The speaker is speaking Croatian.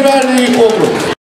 organizirali obrok.